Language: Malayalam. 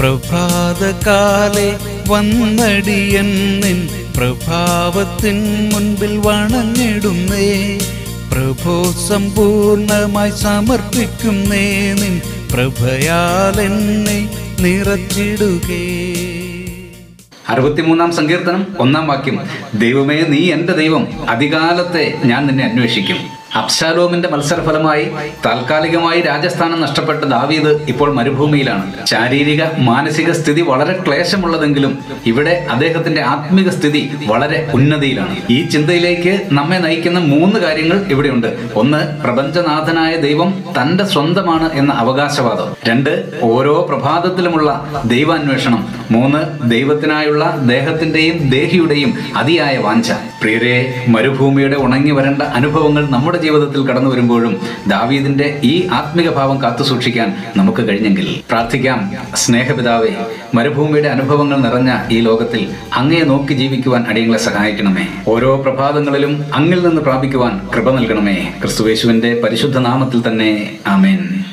പ്രഭാതകാലെ വന്നടിയൻ നിൻ പ്രഭാവത്തിൻ മുൻപിൽ വണങ്ങിടുന്നേ. പ്രഭോ സമ്പൂർണമായി സമർപ്പിക്കുന്നേ നിൻ പ്രഭയാൽ എന്നെ നിറച്ചിടുകേ. അറുപത്തിമൂന്നാം സങ്കീർത്തനം ഒന്നാം വാക്യം. ദൈവമേ നീ എന്റെ ദൈവം അധികാലത്തെ ഞാൻ നിന്നെ അന്വേഷിക്കും. അബ്ശാലോമിന്റെ മത്സരഫലമായി താൽക്കാലികമായി രാജസ്ഥാനം നഷ്ടപ്പെട്ട ദാവീദ് ഇപ്പോൾ മരുഭൂമിയിലാണ്. ശാരീരിക മാനസിക സ്ഥിതി വളരെ ക്ലേശമുള്ളതെങ്കിലും ഇവിടെ അദ്ദേഹത്തിന്റെ ആത്മിക സ്ഥിതി വളരെ ഉന്നതിയിലാണ്. ഈ ചിന്തയിലേക്ക് നമ്മെ നയിക്കുന്ന മൂന്ന് കാര്യങ്ങൾ ഇവിടെയുണ്ട്. ഒന്ന് പ്രപഞ്ചനാഥനായ ദൈവം തന്റെ സ്വന്തമാണ് എന്ന അവകാശവാദം. രണ്ട് ഓരോ പ്രഭാതത്തിലുമുള്ള ദൈവാന്വേഷണം. മൂന്ന് ദൈവത്തിനായുള്ള ദേഹത്തിന്റെയും ദേഹിയുടെയും അതിയായ വാഞ്ച. പ്രിയരെ മരുഭൂമിയുടെ ഉണങ്ങി വരേണ്ട അനുഭവങ്ങൾ നമ്മുടെ ജീവിതത്തിൽ കടന്നു വരുമ്പോഴും ദാവീദിന്റെ ഈ ആത്മിക ഭാവം കാത്തു സൂക്ഷിക്കാൻ നമുക്ക് കഴിഞ്ഞെങ്കിൽ. പ്രാർത്ഥിക്കാം. സ്നേഹപിതാവേ മരുഭൂമിയുടെ അനുഭവങ്ങൾ നിറഞ്ഞ ഈ ലോകത്തിൽ അങ്ങയെ നോക്കി ജീവിക്കുവാൻ അടിയങ്ങളെ സഹായിക്കണമേ. ഓരോ പ്രഭാതങ്ങളിലും അങ്ങിൽ നിന്ന് പ്രാപിക്കുവാൻ കൃപ നൽകണമേ. ക്രിസ്തുവേശുവിന്റെ പരിശുദ്ധ നാമത്തിൽ തന്നെ. ആമേൻ.